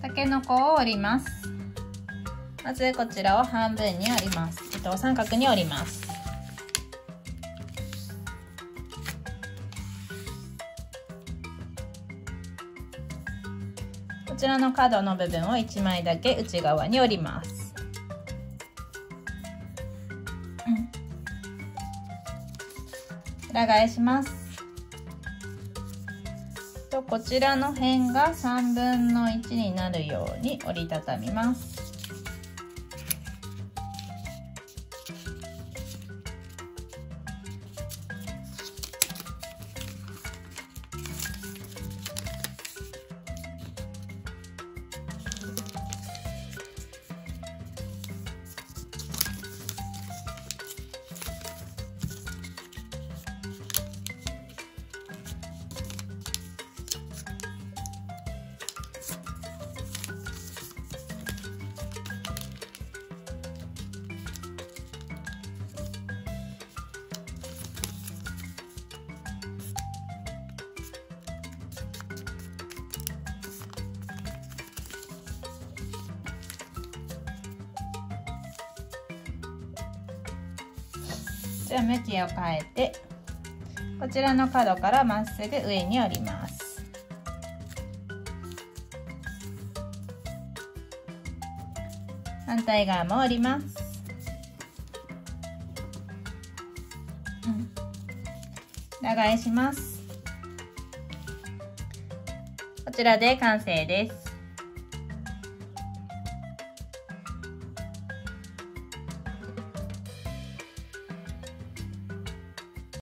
たけのこを折ります。まずこちらを半分に折ります。えっと三角に折ります。こちらの角の部分を1枚だけ内側に折ります。裏返します。こちらの辺が3分の1になるように折りたたみます。じゃあ向きを変えてこちらの角からまっすぐ上に折ります。反対側も折ります、うん、裏返します。こちらで完成です。